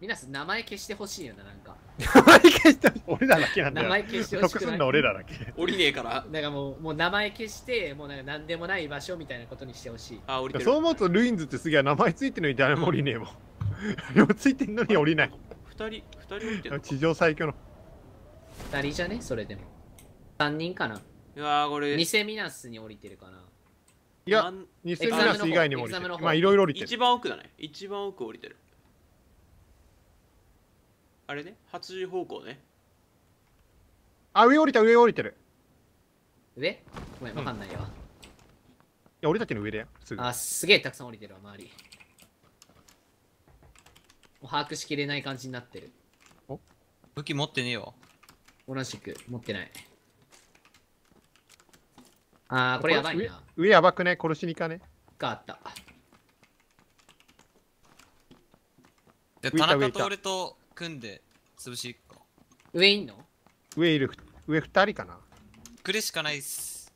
みんな名前消してほしいよななんか。名前消してほしい。俺らだけなんだよ。名前消してほしい。得すんの俺らだけ。降りねえからだからもうもう名前消してもうなんか何でもない場所みたいなことにしてほしい。あ降りてる。そう思うとルインズってすげえ名前ついてるのに誰も降りねえもん。よついてんのに降りない。二人二人降りてる地上最強の。2人じゃね？それでも。3人かな？いやーこれ。偽ミナスに降りてるかな。いや偽ミナス以外にも降りてる。まあいろいろ降りて一る番奥だね。一番奥降りてるあれね8時方向ね。あ上降りた上降りてる。上？ごめんわかんないよ、いや俺たちの上だよすぐ。あすげえたくさん降りてるわ周り。もう把握しきれない感じになってる。武器持ってねえよ。同じく持ってない。あーこれやばいな。上？上やばくね？殺しに行かね？があった。で、田中と俺と組んで潰し行くか。上いんの？上いる上二人かな。くれしかないっす。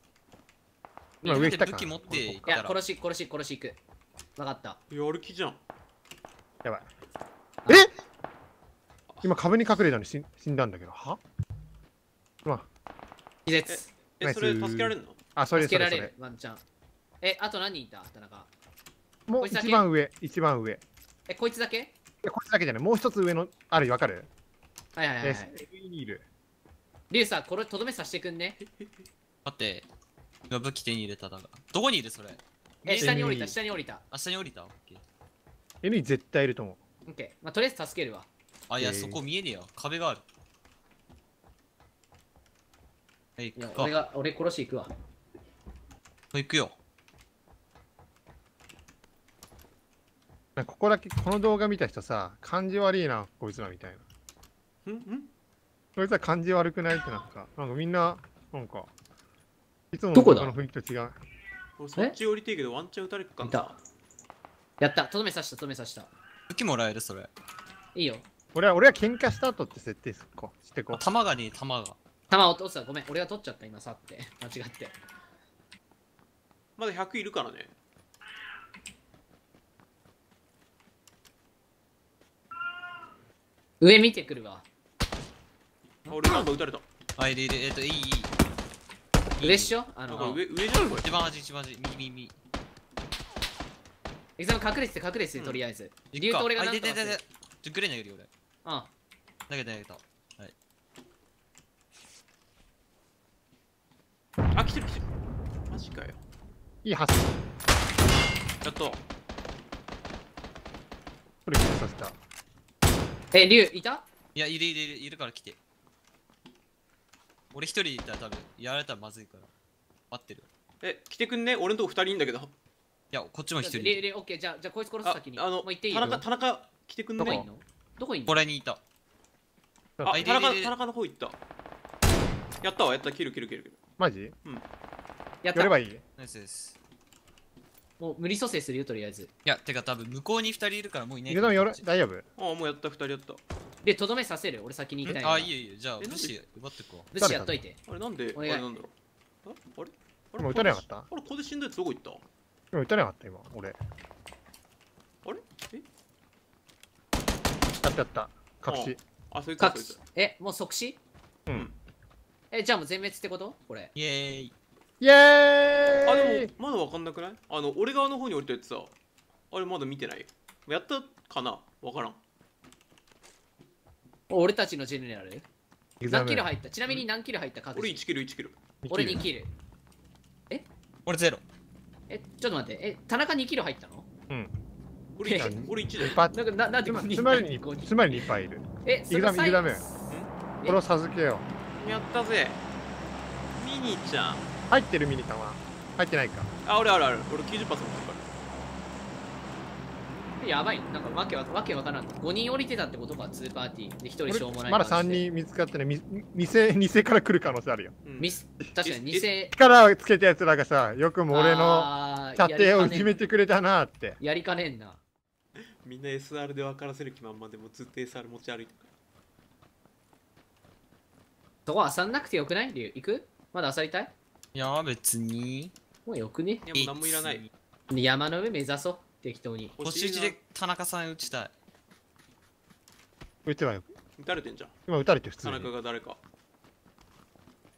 今上来たか武器持っていっいやたら。殺し殺し殺し行く。わかった。やる気じゃん。やばい。あ。え？今壁に隠れたのに死ん死んだんだけど。は？まあ。気絶。えそれ助けられるの？あそれ助けられ。それそれるワンチャン。えあと何人いた？田中。もう一番上一番上。いえこいつだけ？やこいつだけじゃない。もう一つ上のあるわかる？はいはいはい、はえい、上にいるリュウさこれとどめさせてくんね。待って。今武器手に入れただが。どこにいるそれ？え下に降りた NE 下に降りた。あ、下に降りた？オッケー。N に絶対いると思う。オッケー。まあとりあえず助けるわ。あ、いや、えー。そこ見えねえよ。壁がある。はい、行くか。俺が俺殺し行くわ。行くよ。なんかここだけこの動画見た人さ感じ悪いなこいつらみたいな。んん。こいつら感じ悪くないってなんかなんかみんななんかいつものどこだ？動画の雰囲気と違う。俺そっち降りてえけどワンチャン撃たれっかたやった。とどめさしたとどめさした。武器もらえる？それ。いいよ。俺は俺は喧嘩した後って設定すっこう。してこあ弾がねえ、弾が。弾落としたごめん。俺が取っちゃった今さって。間違って。まだ100いるからね上見てくるわあ俺なんか撃たれたあ、いるいる。えっと、いい、いい。上っしょ？あの上上じゃんこれ一番端、一番端。右、右。エグザム隠れてて隠れててとりあえず行くか竜と俺があ、なかてててて。ちょ、グレー投げるよ、俺。あ投げた、投げた。あ来てる来てるマジかよいい発想やったこれ決めさせたえ竜いた？いや、いるいるいる、いるから来て。俺一人いたら多分、やられたらまずいから。待ってる。え来てくんね？俺のとこ2人いんだけど。いや、こっちも一人。いる。竜竜オッケー。じゃあじゃあこいつ殺すあ先に。あのもう行っていい？田よ中田中来てくんね？どこいんの？どこいんの？これにいた。あ田中田中の方行った。やったわやった。キルキルキルキルマジやった。やればいい？ナイスです。もう無理蘇生するよとりあえず。いや、てか多分向こうに二人いるからもういない。ゆでもよろ大丈夫？あもうやった2人やった。でとどめさせる？俺先に行きたいからあ、いいよいいよ。じゃあ、え武士奪ってこう。武士やっといて。あれなんで？あお願い。れなんだろう？ああれ？あれ？今撃たれなかった？あれここで死んだやつどこ行った？今撃たれなかった今俺。あれ？え？やったやった。隠し。あそいつだ隠そいつだえもう即死？うん。えじゃあもう全滅ってこと？これ。イエーイ。イエーイ。あでもまだわかんなくない？あの俺側の方に降りたやつさあれまだ見てない？よやったかな？わからん。俺たちのジェネラル？何キロ入った？ちなみに何キロ入った？各俺自1キル1キル俺2キル俺ゼロ。えちょっと待って。え田中2キロ入ったの？うん。俺え？1, 俺1だよ。パなんかななんでつまりに五人つまりにいっぱいいる。えそれイグザムサイイグザムえ？これを授けよ。やったぜ。ミニちゃん。う入ってるミニカは？入ってないか。あ俺あるある。俺90%持ってるから。やばい。なんかわけわわけわからん5人降りてたってことか2パーティー。で1人しょうもない。まだ3感じで。人見つかってない。み店店から来る可能性あるよ。うん。ミス確かにえ偽。力をつけたやつらがさよくも俺の射程をいじやりかねめてくれたなってやりかねんなみんな SR で分からせる気満々でもうずっと SR 持ち歩いてるそこ漁んなくてよくない行くまだ漁りたいいや、別に。もうよくね？いやもう何もいらない。で山の上目指そう。適当に。星打ちで田中さん打ちたい。撃てばよ撃たれてんじゃん。今撃たれて普通田に中が誰か。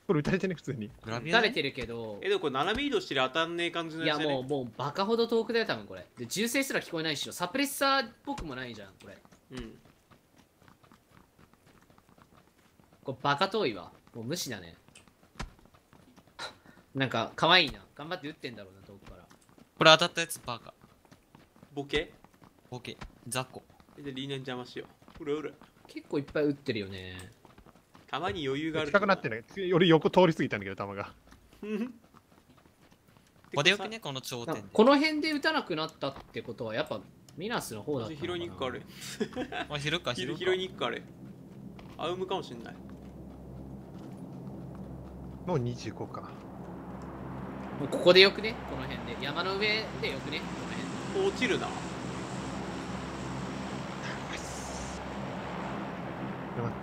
これ撃たれてね普通に。グラビアね。撃たれてるけど。えでもこれ斜め移動してりゃ当たんねえ感じのいややつじゃねもうもうバカほど遠くだよ多分これ。で銃声すら聞こえないっしょサプレッサーっぽくもないじゃんこれ。うん。これバカ遠いわ。もう無視だねなんか可愛いな。頑張って撃ってんだろうな遠くから。これ当たったやつバカ。ボケ？オッケ。ー雑魚。えでリーネン邪魔しよう。うらうら結構いっぱい撃ってるよね。たまに余裕がある。近くなってんだけど俺横通り過ぎたんだけど球が。うんここでよくねこの頂点で。この辺で撃たなくなったってことはやっぱミナスの方だったのかな。拾いに行くかあれまあ拾うか拾うか拾拾いに行くか。あれあうむかもしんない。もう25かもうここでよくね？この辺で。山の上でよくね？この辺落ちるな。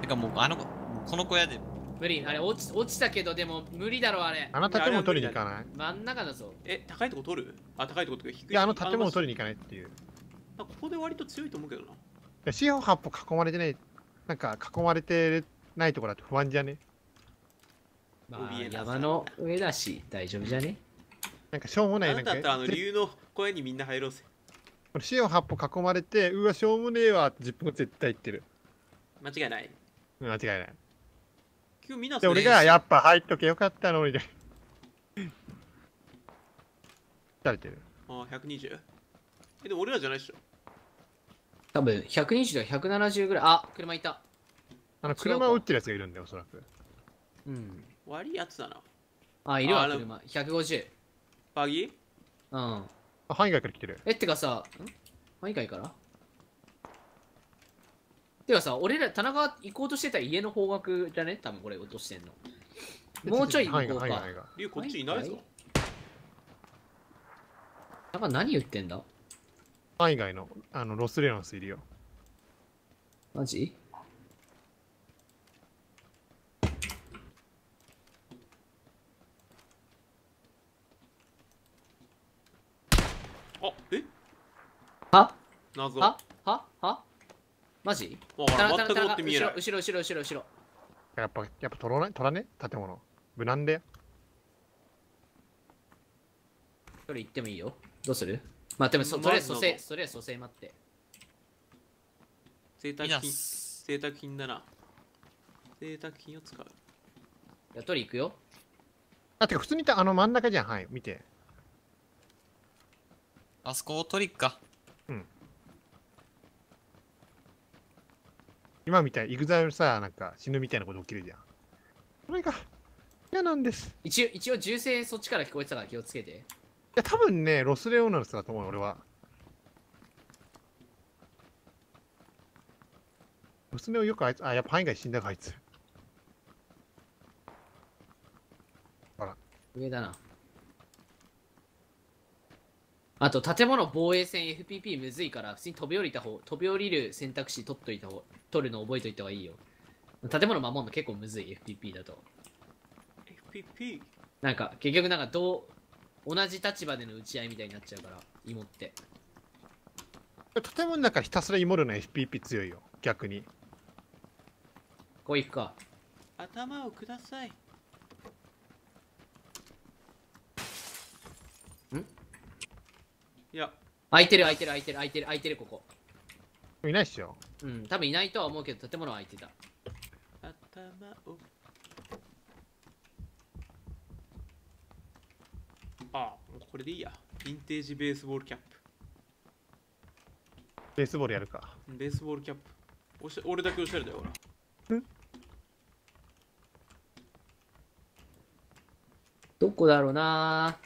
てかもうあの子この小屋で。無理。あれ落ち落ちたけどでも無理だろあれ。あの建物取りに行かない？真ん中だぞ。え高いとこ取る？あ高いとこ低い。いやあの建物取りりに行かないっていう。ここで割と強いと思うけどな。四方八方囲まれてないなんか囲まれてないところだと不安じゃね？まあ山の上だし大丈夫じゃね？なんかしょうもないあなんかなただったらあのぜ竜の小屋にみんな入ろうぜ。四方八方囲まれてうわしょうもねえわって10分後絶対言ってる。間違いない。うん間違いない。今日みんなで俺がやっぱ入っとけよかったのに。で疲れてる？あ120えでも俺らじゃないっしょ。多分120とか170ぐらい。あ車いた。あの車を撃ってるやつがいるんだよおそらく。うん。悪いやつだな。あいるああのわ車。150バギー？うん。あ範囲外から来てる。えってかさん？範囲外から？てかさ俺ら田中行こうとしてた家の方角じゃね？多分これ落としてんの。もうちょい行こうか。範囲外範囲外竜こっちいないぞ。田中何言ってんだ？範囲外のあのロスレノスいるよ。マジあえは謎。は？は？は？マジ？わからん全くって見えない。後ろ後ろ後ろ後ろ後ろ。やっぱやっぱ取らない？取らね？建物。無難でそれ行ってもいいよ。どうする？まあでもそまとりあえず蘇ま生とりあえず蘇生待って。贅沢品ス贅沢品だな。贅沢品を使う。や取り行くよ。あてか普通にあの真ん中じゃん。はい見て。あそこを取りっか今みたいイグザイルさなんか死ぬみたいなこと起きるじゃん。それが嫌なんです。い一応一応銃声そっちから聞こえてたから気をつけて。や多分ねロスレオナルスだと思うよ俺は。娘をよくあいつあやっぱ範囲外死んだかあいつ。上だなあと建物防衛戦 FPP むずいから普通に飛び降りた方飛び降りる選択肢取っといた方取るの覚えといた方がいいよ。建物守るの結構むずい FPP だと。FPP なんか結局なんかどう同じ立場での打ち合いみたいになっちゃうから芋って。建物の中ひたすら芋るの FPP 強いよ逆に。こう行くか。頭をくださいいや。空いてる空いてる空いてる空いてる空いてるここ。いないっしょうん多分いないとは思うけど建物は空いてた頭を。あもうこれでいいや。ヴィンテージベースボールキャッベースボールやるか。プベースボールキャップ。おしゃ俺だけおしゃれだよほら。どこだろうな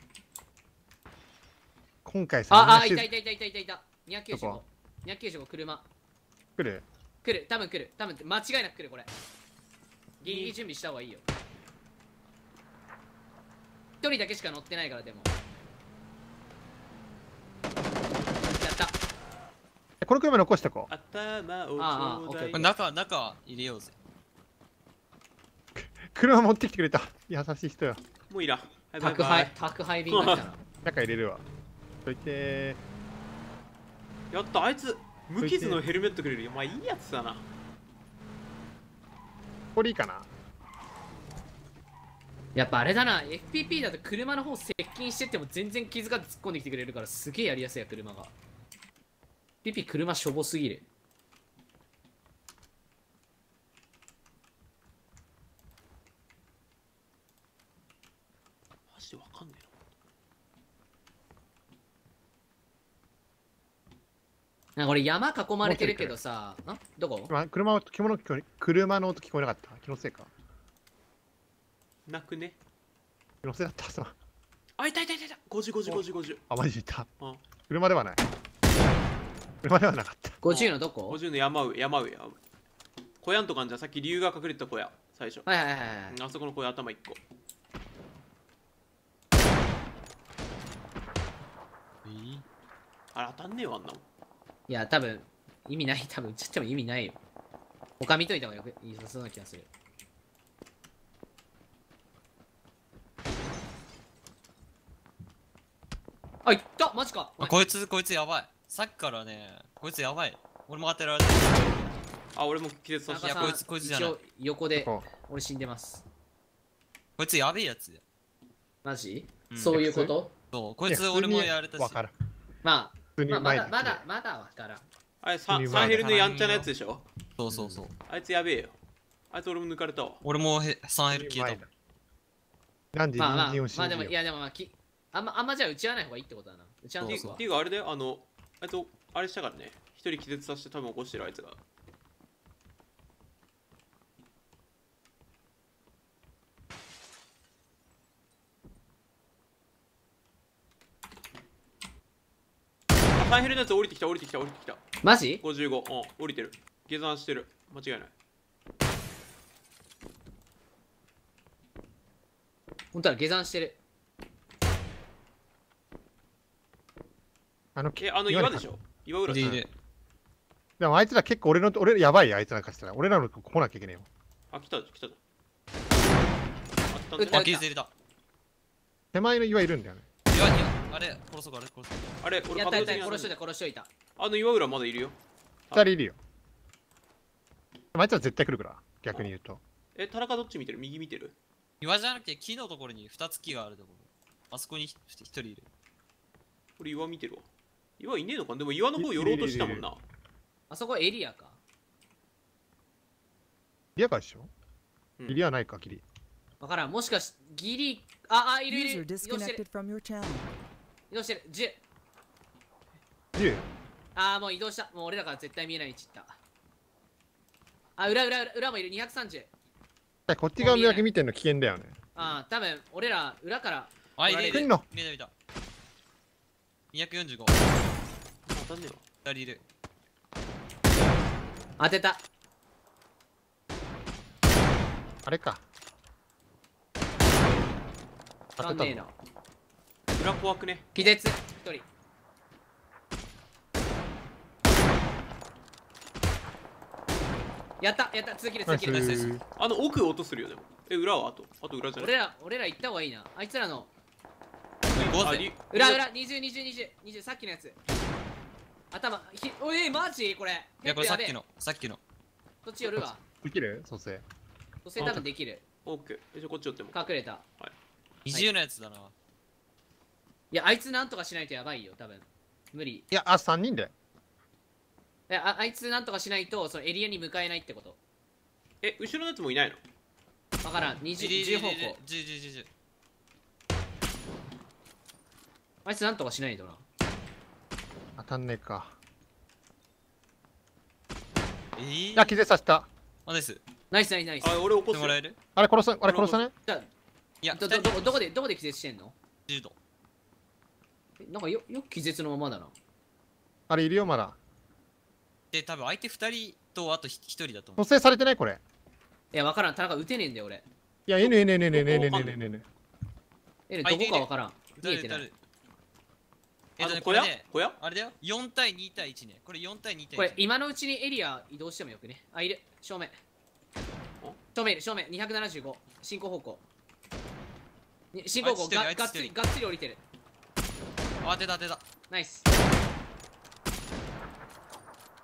今回さああいたいたいたいたいた。いたどこ？295 295車。来る？来る。多分来る。多分間違いなく来るこれ。ギリギリ準備した方がいいよ。一人だけしか乗ってないからでも。やった。この車残しとこう。頭をちああオッケー中中入れようぜ。車持ってきてくれた。優しい人よ。もういいら宅配宅配便が来たな。中入れるわそいて。やったあいつ無傷のヘルメットくれるよ。まあいいやつだな。これいいかな？やっぱあれだな。FPP だと車の方接近してっても全然気づかず突っ込んできてくれるからすげえやりやすいや車が。FPP 車しょぼすぎるマジでわかんねなんか俺山囲まれてるけどさあど。こ？今車を着物聞こえ車の音聞こえなかった？気のせいか？えななくね？気のせいだった？そうあいたいたいたいた。50、50、50、50。あマジいた？うん。車ではない。車ではなかった。50のどこ？50の山上、山上。小屋んとかんじゃん。さっき竜が隠れてた小屋、最初。はいはいはいはいあそこの小屋頭1個。えー？あれ当たんねえわ、あんなもん。いや多分意味ない。多分ちょっとも意味ないよ。他見といた方がよくいいそうな気がする。あいった！マジか。あこいつこいつやばい。さっきからねこいつやばい。俺も当てられてるあ、俺も気絶させた。い。やこいつこいつじゃない。一応横でこ俺死んでます。こいつやべえやつマジ、うん。そういうこと？そう。こいつ俺もやられたし。わかる。ま普通あ、まあ、まだまだまだわからん。あれササンヘルのやんちゃなやつでしょ？そうそうそう。あいつやべえよ。あいつ俺も抜かれたわ。俺もへ 3L 消えたなんでまあまあ人間を信まあでもいやでもまあきあんまあんまじゃあ打ち合わない方がいいってことだな。打ち合わない方が。ていう。ていうかあれであの、あいつあれしたからね。一人気絶させて多分起こしてるあいつが。あサンヘルのやつ降りてきた降りてきた降りてきた。マジ？55、うん、降りてる。下山してる。間違いない。本当は下山してる。あのえ、あの岩でしょ？岩浦さん。でもあいつら結構俺の俺やばいよあいつらからしたら俺らのとこ来なきゃいけねえよ。あ、来た来た。あったん撃った。だよあ手前の岩いるんだよね。いやいやあれ殺そうかあれ殺そうあれ、俺やったやった殺しといた殺しといた。あの岩浦まだいるよ。二人いるよ。あいつら絶対来るから逆に言うと。え、田中どっち見てる？右見てる？岩じゃなくて木のところに2つ木があるところ。あそこに1人いる。俺岩見てるわ。岩いねえのかな？でも岩の方寄ろうとしたもんな。あそこエリアか。リアかでしょ？うん。ギリはないかギリ。わからん。もしかしギリああいるいる。移動してる移動してる。10 10ああもう移動した。もう俺らから絶対見えない位置行った。あ裏裏裏裏もいる。230こっち側だけ見てんの危険だよね。ああ多分俺ら裏から。あいる来んの？見た見た。245当たんねえわ。2人いる。当てた。あれか。当てたんねえな裏怖くね。気絶。1人。やったやった。続きる続きるあの奥音するよでも。え、裏は後。あと裏じゃない。俺ら俺ら行った方がいいな。あいつらの。裏裏。20202020さっきのやつ。頭ひおいマジ？これ。いやこれさっきの。さっきの。そっち寄るわ。できる？蘇生。蘇生多分できる。オッケー。え、じゃあこっち寄っても。隠れた。20のやつだな。いやあいつなんとかしないとやばいよ多分。無理。いやあ3人で。いやああいつなんとかしないとそのエリアに向かえないってこと。え、後ろのやつもいないの？わからん。20 10方向。10 10 10あいつなんとかしないとな。当たんねえか。えー？いや気絶させた。あですナイスナイスナイス。あ、俺起こす。よしてもら。える？あれ殺さあれ殺さねじゃあいやどどどどこでどこで気絶してんの？10度えなんかよよく気絶のままだな。あれいるよまだ。で多分相手2人とあと1人だと思蘇生されてないこれ。いやわからん。田中撃てねえんだよ俺。いや N N N N N N N ん N N えどあいるこかわからんう見えてないえっとねこれねあれだよ4対2対1ねこれ4対2対1これ今のうちにエリア移動してもよくねあいる正面正面いる正面275進行方向に進行方向がっつりがっつり降りてるあ当てた当てた。ナイス。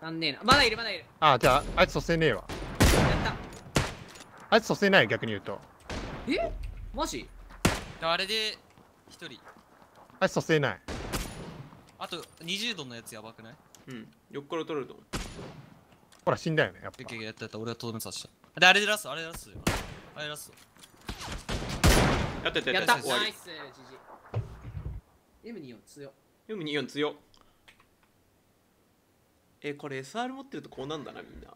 なんねえな。まだいるまだいる。あじゃああいつ蘇生ねえわ。やった。あいつ蘇生ないよ逆に言うと。え？マジ？であれで1人。あいつ蘇生ない。あと20度のやつやばくない？うん。横から取れると思う。ほら死んだよねやっぱ。でやったやった。俺がとどめさせた。であれでラストあれでラスあれでラスト。やったやったやっやったた。終わり。ナイス。GG M24 強 M24 強えこれ SR 持ってるとこうなんだなみんな。